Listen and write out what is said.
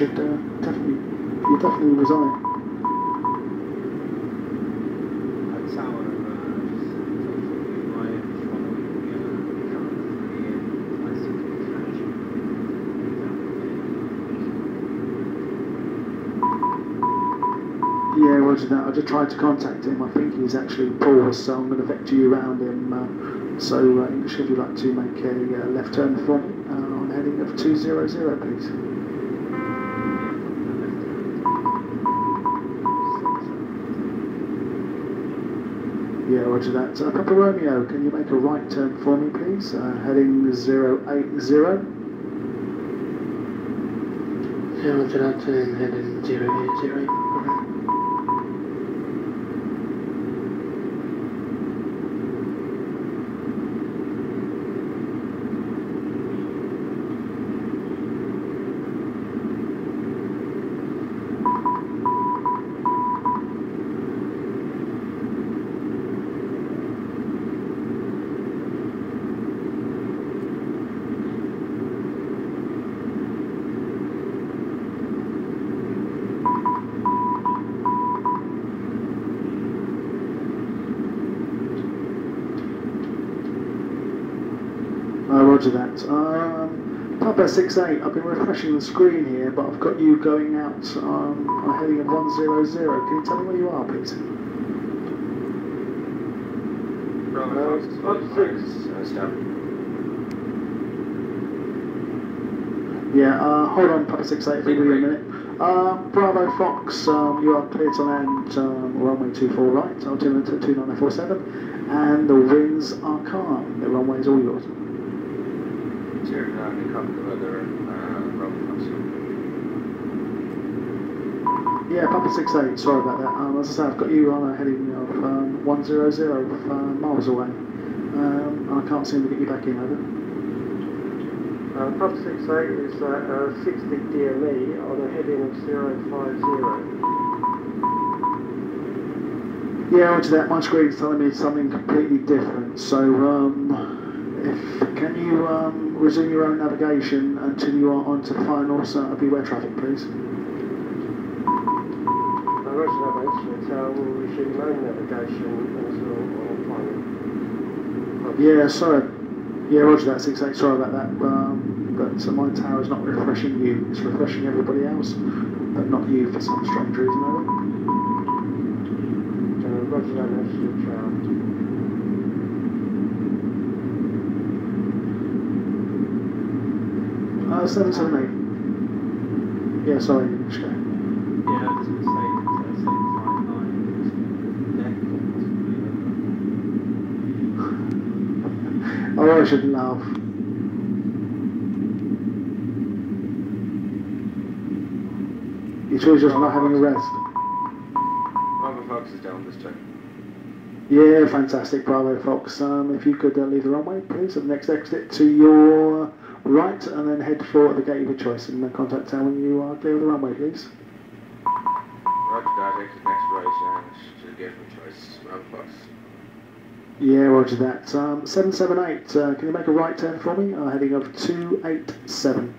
should uh, definitely, you definitely resign. That. I just tried to contact him. I think he's actually paused, so I'm going to vector you around him. Uh, so, uh, English, if you'd like to make a uh, left turn for me uh, on heading of 200, please. Yeah, roger that. Uh, Papa Romeo, can you make a right turn for me, please? Uh, heading 080. Yeah, roger that, and heading 080. Uh, roger that. Um, Papa 68, I've been refreshing the screen here, but I've got you going out um, on heading of 100. Can you tell me where you are, please? Bravo Uh, Fox, up minus, stop. Yeah, uh, hold on, Papa 68, be with you in a minute. Uh, Bravo Fox, um, you are clear to land um, runway 24 right, altimeter 29047, and the winds are calm. The runway is all yours. Zero nine, the cover the weather, uh, Bravo Yeah, Papa 68, sorry about that. Um, as I say, I've got you on a heading of um, 100 uh, miles away. Um, and I can't seem to get you back in, over. Uh, Pub 68 is uh, uh, 60 DME on a heading of 050. Yeah, onto that. My screen's telling me something completely different. So, um, if can you um, resume your own navigation until you are onto the final uh, beware traffic, please? Uh, Roger that, mate. So we'll resume main navigation until on final. Yeah, sorry. Yeah, Roger that. Six eight. Sorry about that. Um, but uh, my tower is not refreshing you. It's refreshing everybody else, but not you for some strange reason. Over. Uh, Roger that, mate. Switch out. Uh, seven seven eight. Yeah, sorry. English guy. Yeah, I was going to say, uh, seven five nine. Oh, I shouldn't laugh. You sure you're just not having a rest? Bravo Fox is down this time. Yeah, fantastic. Bravo, Fox. Um, if you could uh, leave the runway, please, at the next exit to your right, and then head for the gate of your choice, and then contact town when you are clear of the runway, please. Roger that, exit next right, and to the gate of choice, Bravo Fox. Yeah, roger that. Um, 778, uh, can you make a right turn for me? Uh, heading of 287.